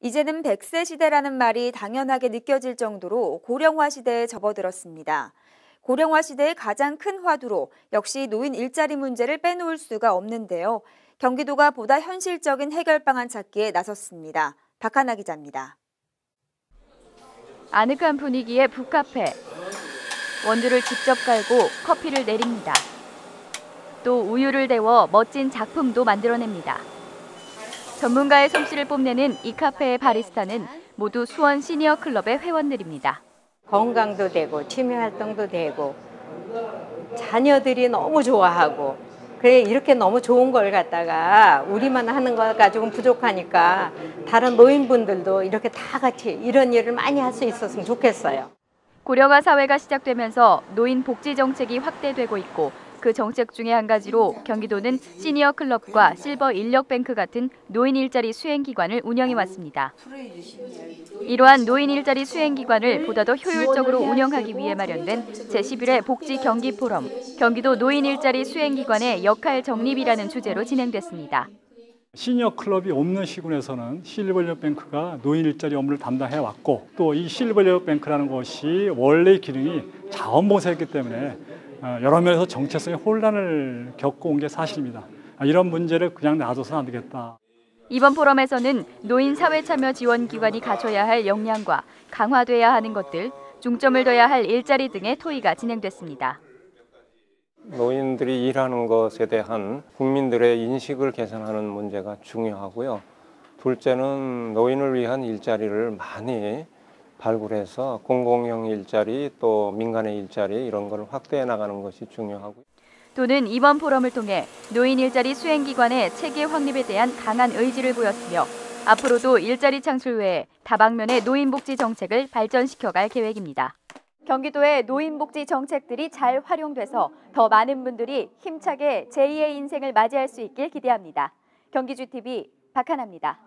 이제는 100세 시대라는 말이 당연하게 느껴질 정도로 고령화 시대에 접어들었습니다. 고령화 시대의 가장 큰 화두로 역시 노인 일자리 문제를 빼놓을 수가 없는데요. 경기도가 보다 현실적인 해결 방안 찾기에 나섰습니다. 박하나 기자입니다. 아늑한 분위기의 북카페. 원두를 직접 갈고 커피를 내립니다. 또 우유를 데워 멋진 작품도 만들어냅니다. 전문가의 솜씨를 뽐내는 이 카페의 바리스타는 모두 수원 시니어 클럽의 회원들입니다. 건강도 되고 취미 활동도 되고 자녀들이 너무 좋아하고 그래 이렇게 너무 좋은 걸 갖다가 우리만 하는 거 가지고는 부족하니까 다른 노인분들도 이렇게 다 같이 이런 일을 많이 할 수 있었으면 좋겠어요. 고령화 사회가 시작되면서 노인 복지 정책이 확대되고 있고 그 정책 중의 한 가지로 경기도는 시니어 클럽과 실버 인력뱅크 같은 노인 일자리 수행 기관을 운영해 왔습니다. 이러한 노인 일자리 수행 기관을 보다 더 효율적으로 운영하기 위해 마련된 제11회 복지 경기 포럼 경기도 노인 일자리 수행 기관의 역할 정립이라는 주제로 진행됐습니다. 시니어 클럽이 없는 시군에서는 실버인력뱅크가 노인 일자리 업무를 담당해 왔고 또 이 실버인력뱅크라는 것이 원래 기능이 자원봉사였기 때문에 어, 여러 면에서 정체성의 혼란을 겪어온 게 사실입니다. 아, 이런 문제를 그냥 놔둬서는 안 되겠다. 이번 포럼에서는 노인 사회 참여 지원 기관이 갖춰야 할 역량과 강화돼야 하는 것들, 중점을 둬야 할 일자리 등의 토의가 진행됐습니다. 노인들이 일하는 것에 대한 국민들의 인식을 개선하는 문제가 중요하고요. 둘째는 노인을 위한 일자리를 많이 발굴해서 공공형 일자리 또 민간의 일자리 이런 걸 확대해 나가는 것이 중요하고요. 또는 이번 포럼을 통해 노인 일자리 수행기관의 체계 확립에 대한 강한 의지를 보였으며 앞으로도 일자리 창출 외에 다방면의 노인복지 정책을 발전시켜갈 계획입니다. 경기도의 노인복지 정책들이 잘 활용돼서 더 많은 분들이 힘차게 제2의 인생을 맞이할 수 있길 기대합니다. 경기주TV 박하나입니다.